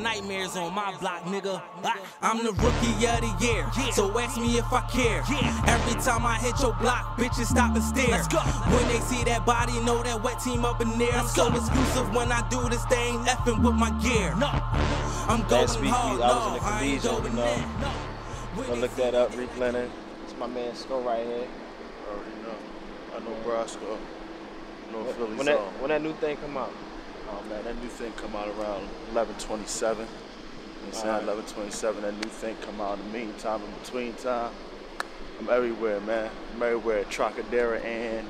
nightmares on my block, nigga. I'm the rookie of the year, so ask me if I care. Every time I hit your block, bitches stop and stare. When they see that body, know that wet team up in there. I'm so exclusive when I do this, they ain't effing with my gear. No, I'm going Last week, hard, I was in the I collision, going you know. there. No. When Go look that up, Rik Lennon. It's my man Skull right here. Already know. I know Brasco. No Philly When that, when that new thing come out? Oh man, that new thing come out around 1127. You know what I'm saying? Alright. 1127, that new thing come out in the meantime, in between time. I'm everywhere, man. I'm everywhere. Trocadero and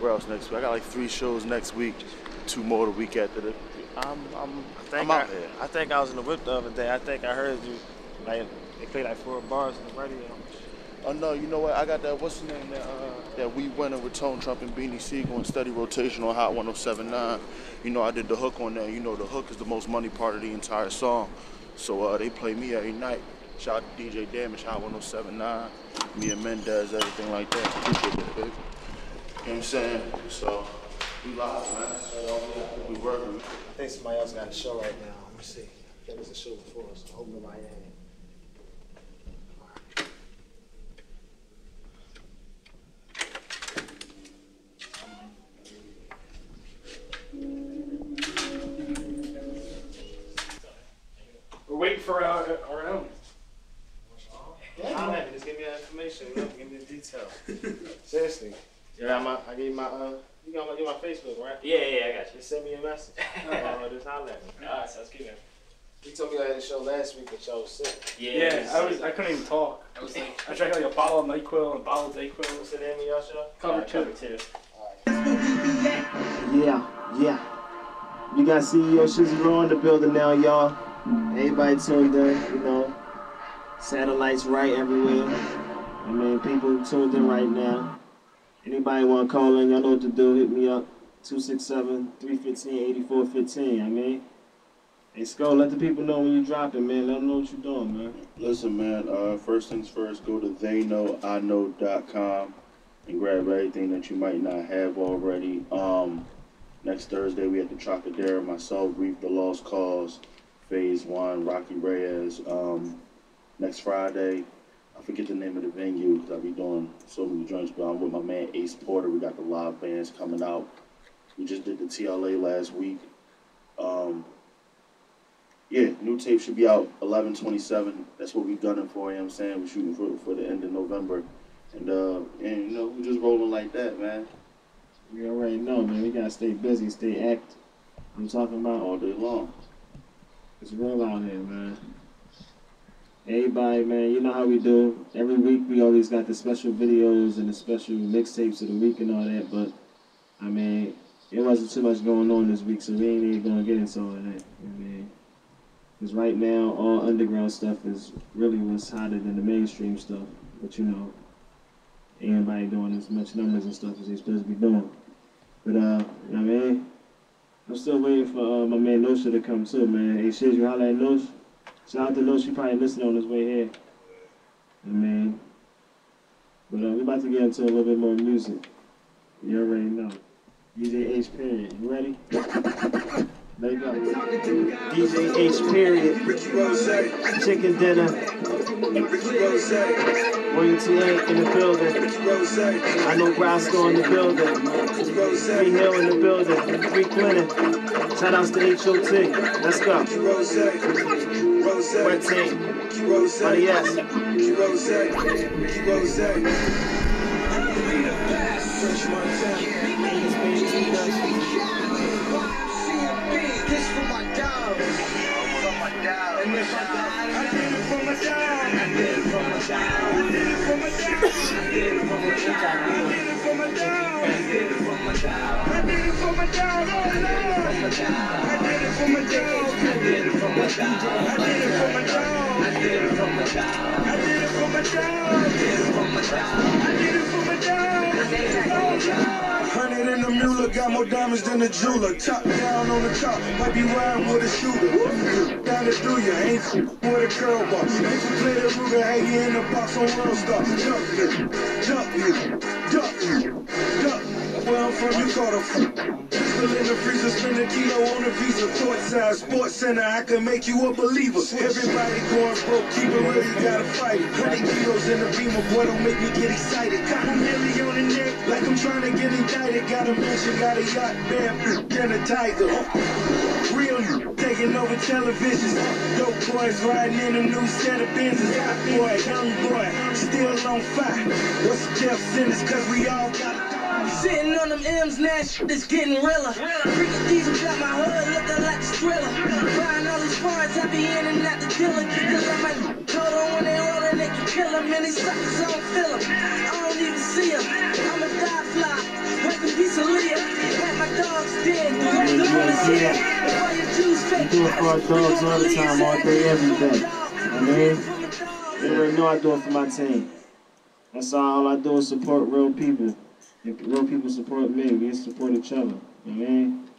where else next week? I got like three shows next week, two more the week after the. I'm, I'm, I think I'm out I, here. I think I was in the whip the other day. I think I heard you. Like they played like four bars on the radio. Oh no, you know what? I got that. What's the name? That uh, that We Winning with Tone Trump and Beanie Sigel and steady rotation on Hot 107.9. You know, I did the hook on that. You know, the hook is the most money part of the entire song. So uh, they play me every night. Shout out to DJ Damage, Hot 107.9. Me and Mendez, everything like that. Appreciate that, baby. You know what I'm saying? So we live, man. So we working. I think somebody else got a show right now. Let me see. There was a show before us. I hope nobody had it. We're waiting for our, our own. Holla at me. Just give me that information. you know, Give me the details. Seriously. Yeah, I'm, I give you my uh. You got my, you got my Facebook, right? Yeah, yeah, yeah, I got you. Just send me a message. uh, just holla at me. Alright, sounds good, man. You told me I had a show last week, but y'all was sick. Yeah, I was I couldn't even talk. I was like I drank like a bottle of NyQuil and a bottle of Dayquil. What's the name of y'all show? Cover two. Cover two. Yeah, yeah. We got CEO Shizzy Raw in the building now, y'all. Everybody tuned in, you know. Satellites right everywhere. I mean, people tuned in right now. Anybody want to call in, y'all know what to do. Hit me up. 267-315-8415, I mean. Hey, Skull, let the people know when you dropping, man. Let them know what you're doing, man. Listen, man. Uh, first things first. Go to theyknowiknow.com and grab everything that you might not have already. Um, next Thursday we at the Trocadero. Myself, Reef the Lost Cause, Phase One, Rocky Reyes. Um, next Friday, I forget the name of the venue because I'll be doing so many joints. But I'm with my man Ace Porter. We got the live bands coming out. We just did the TLA last week. Um, yeah, new tape should be out 1127. That's what we gunning for, you know what I'm saying? We're shooting for, for the end of November. And, uh, and you know, we just rolling like that, man. We already know, man. We gotta stay busy, stay active. I'm talking about All day long. It's real out here, man. Everybody, man, you know how we do. Every week we always got the special videos and the special mixtapes of the week and all that, but I mean, it wasn't too much going on this week, so we ain't even gonna get into all that. I mean, because right now, all underground stuff is really what's hotter than the mainstream stuff. But you know, nobody doing as much numbers and stuff as they supposed to be doing. But uh, you know what I mean? I'm still waiting for uh, my man Nosha to come too, man. Hey, shit, you holla at Nosh. Shout out to Nosh, he probably listening on his way here. I mean, but uh, we're about to get into a little bit more music. You already know. DJ H period. You ready? It go. DJ H period. Chicken dinner. Royalty ain't in the building. I know Brasco in the building. Free Hill in the building. Free Clinton. Shout outs to HOT. Let's go. Red team. Buddy yes. Hundred in the mule, got more diamonds than the jeweler. Top down on the top, might be riding with a shooter. Down to do ya, ain't f- with a curl bar. Ain't for play the Ruger, hey, you in the box on World Star. Jump you, jump you, jump you, jump. Where I'm from, you call the Rifle in the freezer, spend a kilo on a visa. Courtside sports center, I can make you a believer. Everybody going broke, keep it real, you gotta fight it. Hundred kilos in the beamer, boy, don't make me get excited. Couple million on the neck, like I'm trying to get indicted. Got a mansion, got a yacht, bitch, and a tiger. Real taking over televisions. Dope boys riding in a new set of Benzes. Hot boy, young boy, still on fire. What's the death sentence? Cause we all got Sitting on them M's, now shit is getting realer. Freaking diesel got my hood looking like a thriller. Buying all these foreigns, I be in and out the dealer. Cause I might told on when they order, they can kill them. And these suckers, I don't feel them. I don't even see them. I'm a die fly. Rest in peace, Aaliyah. Had my dogs dead. Rest in peace, yeah. Why your Jews fake? Do it for our dogs all the time, all day, every day. I mean, you already know I do it for my team. That's all I do is support real people. If real people support me, we support each other. You know what I mean?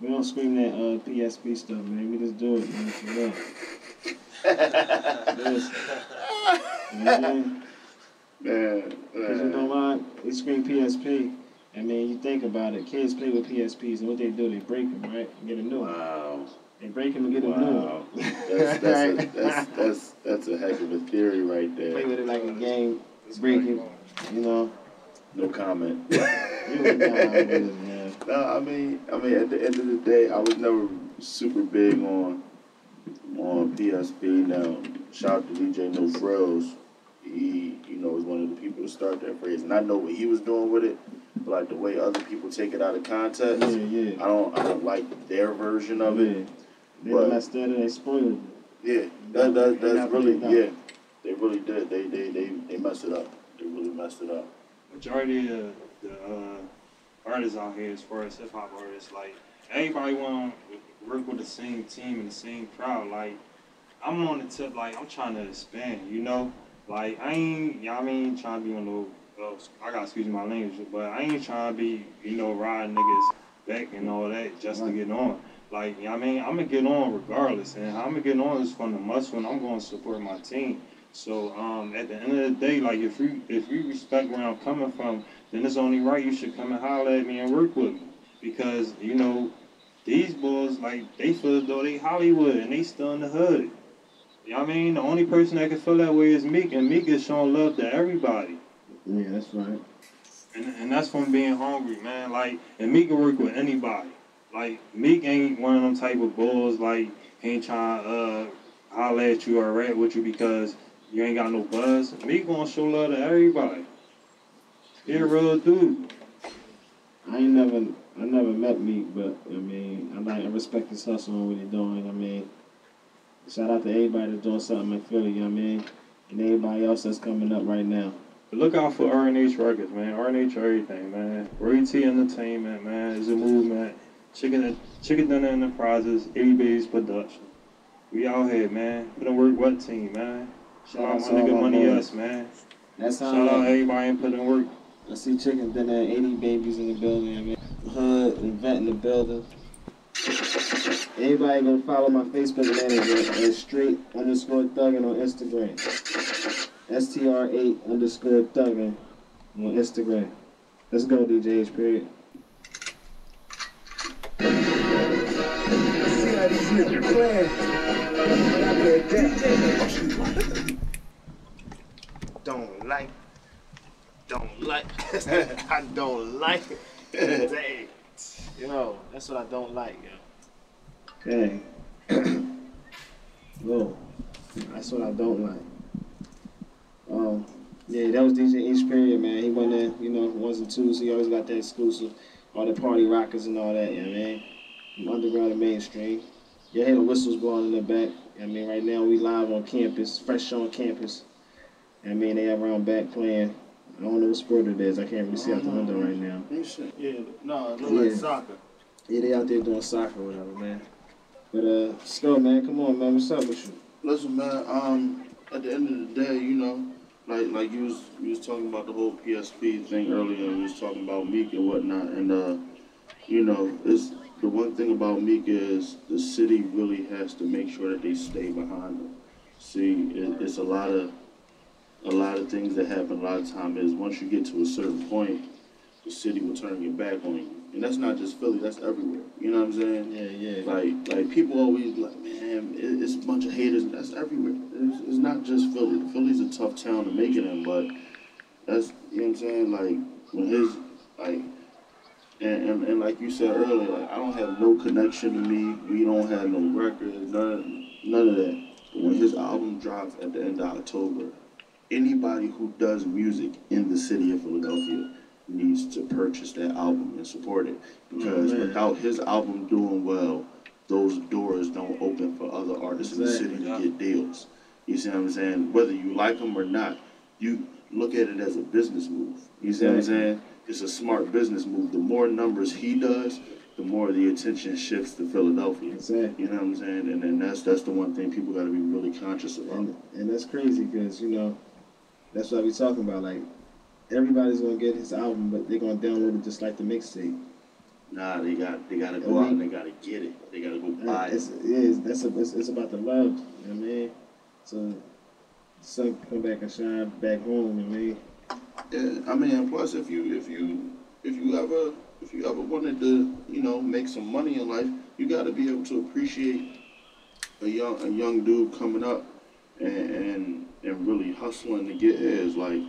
We don't scream that uh, PSP stuff, man. We just do it, man, for real. Yes. You know what I mean? Man, Because you know man. why? We scream PSP. I mean, you think about it. Kids play with PSPs, and what they do, they break them, right? And get a new one. Wow. They break them and get a new Wow. one. That's, that's, a, that's, that's, that's a heck of a theory right there. play there. with it like a game, break it, you know. No comment. You know how it is, man. No, I mean, I mean, at the end of the day, I was never super big on on PSP. Now, shout out to DJ No Frills. He, you know, was one of the people to start that phrase, and I know what he was doing with it. But like the way other people take it out of context, Yeah, yeah. I don't, I don't like their version of yeah. it. They But- messed that up, they spoiled it. Yeah, that, that, that's really, it yeah, they really did. They, they, they, they messed it up. They really messed it up. Majority of the uh, artists out here, as far as hip hop artists, like everybody want to work with the same team and the same crowd. Like I'm on the tip, like I'm trying to expand, you know. Like I ain't, what I mean, trying to be on the. Uh, I gotta excuse my language, but I ain't trying to be, you know, riding niggas back and all that just to get on. Like, you know I mean, I'm gonna get on regardless, and I'm gonna get on is from the muscle, and I'm to support my team. So um, at the end of the day, like if you if you respect where I'm coming from, then it's only right you should come and holler at me and work with me, because you know these boys like they feel as though they Hollywood and they still in the hood. You know what I mean? The only person that can feel that way is Meek, and Meek is showing love to everybody. Yeah, that's right. And, and that's from being hungry, man. Like, and Meek can work with anybody. Like, Meek ain't one of them type of bulls, like, he ain't trying to uh, holler at you or rap with you because you ain't got no buzz. Me gonna show love to everybody. He a real dude. I ain't never, I never met Meek, but I mean, I like, I respect his hustle and what he doing. I mean, shout out to everybody that's doing something in Philly. You know what I mean, and everybody else that's coming up right now. Look out for R&H Records, man. RNH everything, man. Roy T Entertainment, man, It's a movement. Chicken Chicken Dinner Enterprises, 80 Bays Production. We out here, man. We don't work what team, man. Shout out That's my all nigga my Money boys. Us, man. That's how. Shout out I, everybody and put in work. I see chicken dinner, and 80 babies in the building. I mean, hood and vet in the building. Everybody gonna follow my Facebook manager at straight underscore thuggin on Instagram. STR8 underscore thuggin on Instagram. Let's go, DJ H. Period. See how these niggas playing. I bet that. Don't like. Don't like. I don't like it. Dang. Yo, that's what I don't like, yo. Okay. Whoa. That's what I don't like. Um, yeah, that was DJ. Period, man. He went in, you know, ones and twos. He always got that exclusive, all the party rockers and all that, you know what I mean? From underground to mainstream. You hear the whistles blowing in the back. I mean, right now we live on campus, fresh on campus. I mean, they around back playing. I don't know what sport it is. I can't really see out the window right now. Yeah, No, it look Yeah. like soccer. Yeah, they out there doing soccer or whatever, man. But uh, let's man. Come on, man. What's up with you? Listen, man. Um, at the end of the day, you know, like like you was you was talking about the whole PSP thing earlier. and You was talking about Meek and whatnot, and uh, you know, it's the one thing about Meek is the city really has to make sure that they stay behind him. See, it, it's a lot of a lot of things that happen. A lot of time is once you get to a certain point, the city will turn your back on you. and that's not just Philly. That's everywhere. You know what I'm saying? Yeah, yeah. Like, like people always like, man, it's a bunch of haters. That's everywhere. It's, it's not just Philly. Philly's a tough town to make it in, but that's you know what I'm saying. Like when his like, and, and, and like you said earlier, like I don't have no connection to me. We don't have no records, none none of that. But when his album drops at the end of October, anybody who does music in the city of Philadelphia needs to purchase that album and support it because without his album doing well, those doors don't open for other artists in the city to get deals. You see what I'm saying? Whether you like him or not, you look at it as a business move. You see what I'm saying? It's a smart business move. The more numbers he does, the more the attention shifts to Philadelphia. Exactly. You know what I'm saying? And then that's that's the one thing people got to be really conscious about. And, and that's crazy because you know that's what I be talking about. Like everybody's gonna get his album, but they're gonna download it just like the mixtape. Nah, they got they got to go out and they got to get it. They got to go uh, buy It's, it. it is that's a, it's, it's about the love. You know what I mean? So sun come back and shine back home. You know what I mean? Yeah, I mean, plus if you if you if you ever if you ever wanted to you know make some money in life, you got to be able to appreciate a young a young dude coming up and and, and really hustling to get heads. Like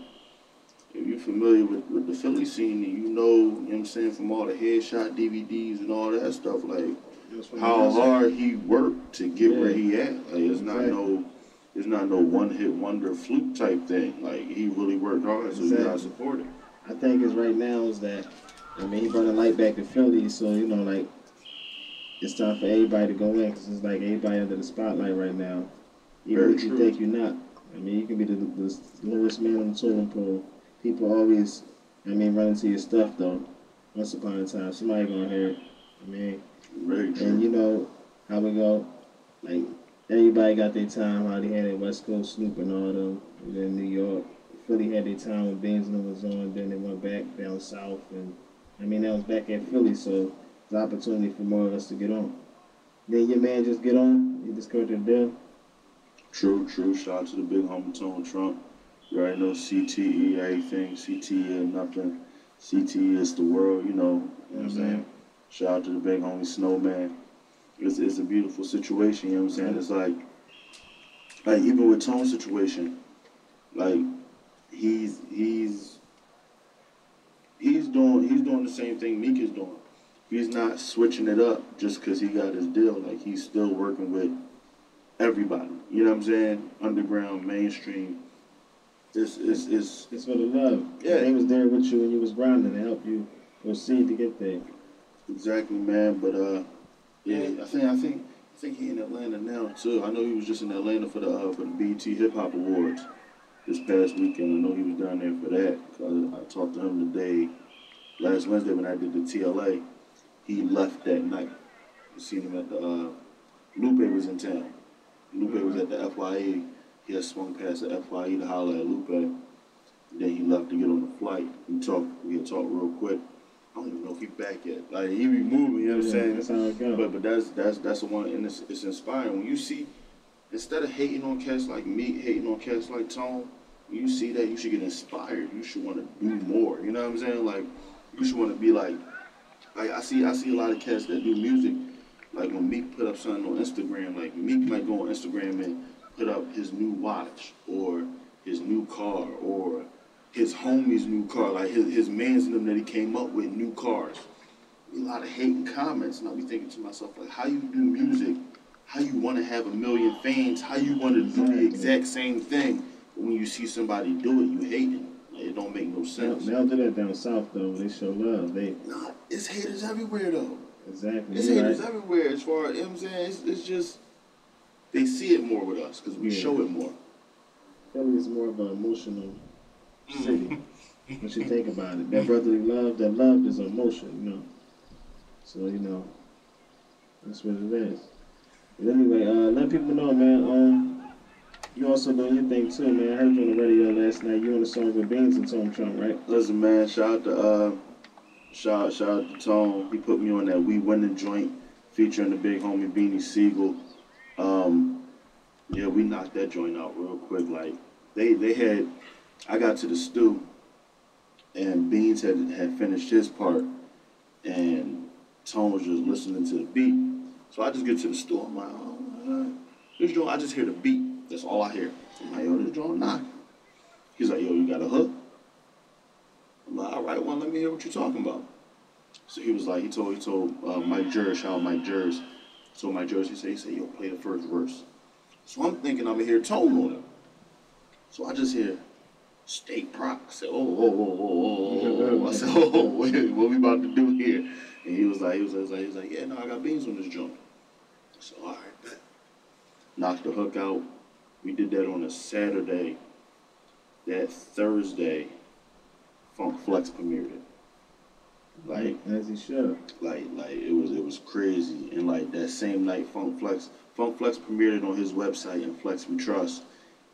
if you're familiar with, with the Philly scene and you know, you know what I'm saying, from all the headshot DVDs and all that stuff, like It was from how hard he worked to get where he at. Like it's not Exactly. no it's not no one hit wonder fluke type thing. Like he really worked hard, so you gotta support it. I think is right now is that I mean he brought the light back to Philly, so you know like it's time for everybody to go in because it's like everybody under the spotlight right now. Even Very if you true. think you're not, I mean you can be the, the lowest man on the totem pole. People always, I mean, run into your stuff though. Once upon a time, somebody gonna hear it. I mean, Very true. and you know how we go, like everybody got their time. How they had it West Coast Snoop and all them, and then New York. Philly had their time when Beans and them was on. Then they went back down south, and I mean that was back at Philly. So it's an opportunity for more of us to get on. Then your man just get on. He just to the deal. True, true. Shout out to the big homie Tone Trump. You already know CTE, everything. CTE nothing. CTE is the world, you know. You know what I'm saying? Mm-hmm. Shout out to the big homie Snowman. It's, it's a beautiful situation, you know what I'm saying? It's like, like even with Tone's situation, like he's he's he's doing he's doing the same thing Meek is doing. He's not switching it up just because he got his deal. Like he's still working with everybody. You know what I'm saying? Underground, mainstream. It's it's it's It's for the love. Yeah. They was there with you when you was grinding to help you proceed to get there. exactly man. But uh, yeah, I think I think I think he in Atlanta now too. I know he was just in Atlanta for the uh, for the BET Hip Hop Awards this past weekend. I know he was down there for that. 'cause I talked to him today, last Wednesday when I did the TLA. He left that night. You seen him at the uh, Lupe was in town. Lupe was at the FYE. He had swung past the FYE to holler at Lupe. Then he left to get on the flight. We talked. We had talked real quick. I don't even know if he back yet. Like he be moving. You know what I'm saying? that's how it go. But but that's that's that's the one, and it's, it's inspiring when you see instead of hating on cats like me, hating on cats like Tone. When you see that, you should get inspired. You should want to do more. You know what I'm saying? Like you should want to be like like I see I see a lot of cats that do music. Like when Meek put up something on Instagram, like Meek might go on Instagram and put up his new watch or his new car or his homie's new car, like his, his man's and them that he came up with new cars. A lot of hate and comments, and I'll be thinking to myself, like, how you do music, how you want to have a million fans, how you want to do the exact same thing, but when you see somebody do it, you hating. Like, it don't make no sense. they don't do that down south though. They show love. They Nah, it's haters everywhere though. Exactly. It's haters right. everywhere. As far as you know what I'm saying, it's, it's just they see it more with us because we Yeah. show it more. Philly is more of an emotional city. Once you think about it, that brotherly love, that love is emotion, you know. So you know, that's what it is. But anyway, uh, let people know, man. Um, you also doing your thing too, man. I heard you on the radio last night. You on the song with Beans and Tone Trump, right? Listen, man, shout out to uh, shout shout out to Tone. He put me on that We Winning joint featuring the big homie Beanie Sigel. Um, yeah, we knocked that joint out real quick. Like they they had, I got to the stew, and Beans had had finished his part, and Tone was just listening to the beat. So I just get to the store. I'm like, oh, this joint, I just hear the beat. That's all I hear. I'm like, yo, this joint knock. He's like, yo, you got a hook? Well, let me hear what you're talking about. So he was like, he told, he told uh, Mike Jers, shout out Mike Jers. So Mike Jers, he said, he said, yo, play the first verse. So I'm thinking I'm gonna hear Tone on it. So I just hear State Prop. I said, oh, oh, oh, oh, oh, oh. I said, oh, what we about to do here? And he was like, he was like, he was like, yeah, no, I got beans on this joint. So all right, bet. Knocked the hook out. We did that on a Saturday. That Thursday, Funk Flex premiered it. Like, As he should. like, like it was, it was crazy. And like that same night, Funk Flex, Funk Flex premiered it on his website and Flex We Trust.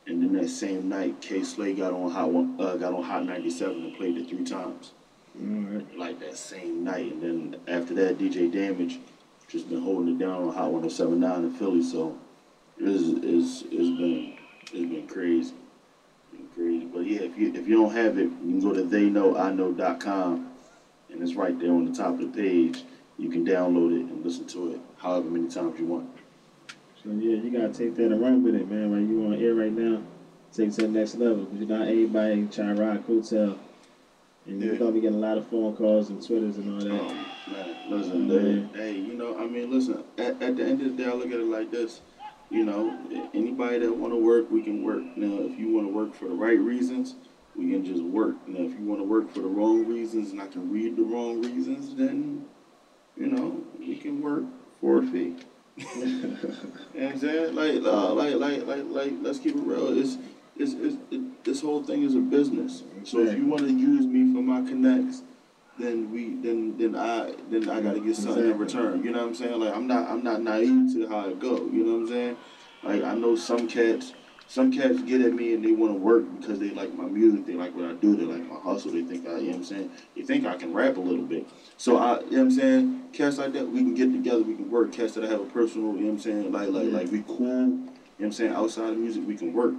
And then that same night, Kay Slay got on Hot One, uh, got on Hot 97 and played it three times. Alright. Like that same night, and then after that, DJ Damage just been holding it down on Hot 107.9 in Philly. So it's, it's, it's been it's been crazy, But yeah, if you if you don't have it, you can go to theyknowiknow.com, and it's right there on the top of the page. You can download it and listen to it however many times you want. So yeah, you gotta take that and run with it, man. Like you on air right now, take it to the next level. Cause you're not everybody trying to ride coattail. And you're Yeah. gonna be getting a lot of phone calls and twitters and all that. Um, man, listen, Man. hey, you know, I mean, listen. At, at the end of the day, I look at it like this. You know, anybody that want to work, we can work. Now, if you want to work for the right reasons, we can just work. Now, if you want to work for the wrong reasons, and I can read the wrong reasons, then, you know, we can work for a fee. you know what I'm saying? Like, uh, like, like, like, like, let's keep it real. It's, it's, it's, it, this whole thing is a business. So if you want to use me for my connects, then we, then, then I, then I gotta get something in return. You know what I'm saying? Like, I'm not, I'm not naive to how it go. You know what I'm saying? Like, I know some cats, some cats get at me and they want to work because they like my music, they like what I do, they like my hustle, they think I, you know what I'm saying? They think I can rap a little bit. So I, you know what I'm saying? Cats like that, we can get together, we can work. Cats that I have a personal, you know what I'm saying? Like, like, like we cool, you know what I'm saying? Outside of music, we can work.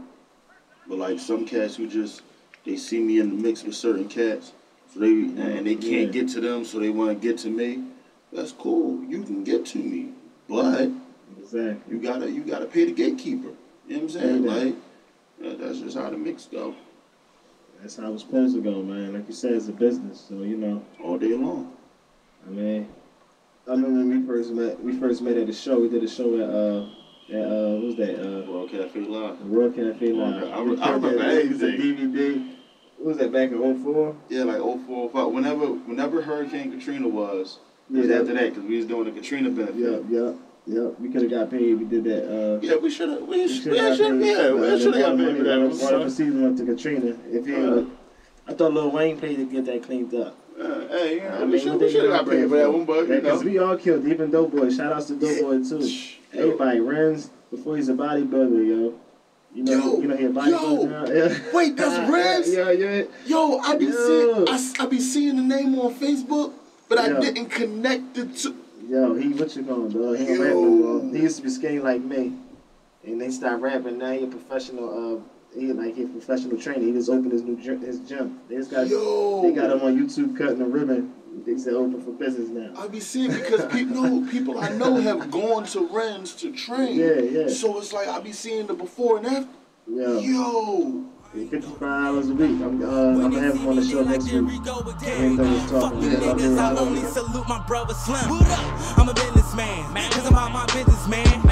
But like some cats who just, they see me in the mix with certain cats, so they, and they can't Yeah. get to them, so they want to get to me. That's cool. You can get to me, but Exactly. you gotta you gotta pay the gatekeeper. You know what I'm saying? Amen. Like uh, that's just how the mix go That's how it's supposed to go, man. Like you said, it's a business, so you know. all day long. I mean, I remember when we first met. We first met at the show. We did a show at uh, at uh, what was that? Uh, World Cafe Live. Royal Cafe Live. I I kept remember that- it was a everything. DVD. What was that back in 04? Yeah, like 04, 05. Whenever whenever Hurricane Katrina was, it was Yeah. after that because we was doing the Katrina benefit. Yep, yep, yep. We could have got paid. If we did that. Uh, Yeah, we should have. We, should have. got paid. Yeah, we should have got paid for that. One of the season went to Katrina. If he, Uh. I thought Lil Wayne paid to get that cleaned up. Uh, hey, you know, I we mean, we should have got paid for that one, but you Yeah, cause we all killed. Even Doughboy. Shout outs to Doughboy too. Everybody Renz before he's a bodybuilder, yo. You know, Yo, you know he a yo. Yeah. Wait, that's Renz? Yeah, yeah. Yo, I be Yo. seeing I, I be seeing the name on Facebook, but I Yeah. didn't connect it to. Yo, he what you calling, dog? He don't rap no more. He used to be skinny like me, and they stopped rapping. Now he a professional. Uh, he like he a professional trainer. He just opened his new gym, his gym. They just got Yo. they got him on YouTube cutting a ribbon. They said open for business now. I be seeing because people, no, people I know have gone to Ren's to train. Yeah, yeah. So it's like I be seeing the before and after. Yo, Yo. fifty-five hours a week. I'm uh, I'm gonna have him on the show next week. Ain't done Fuck talking. you I niggas, mean, I I love only it. salute my brother Slim. I'm a businessman, cause I'm about my business, man.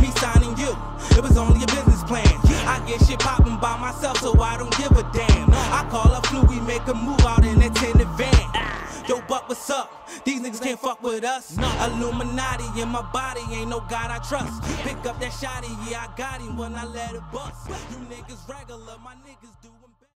Me signing you, it was only a business plan. I get shit popping by myself, so I don't give a damn. I call up Flu, we make a move out in a tenant van. But what's up? These niggas can't fuck with us. No. Illuminati in my body, ain't no God I trust. Pick up that shotty, yeah, I got him when I let it bust. You niggas regular, my niggas do.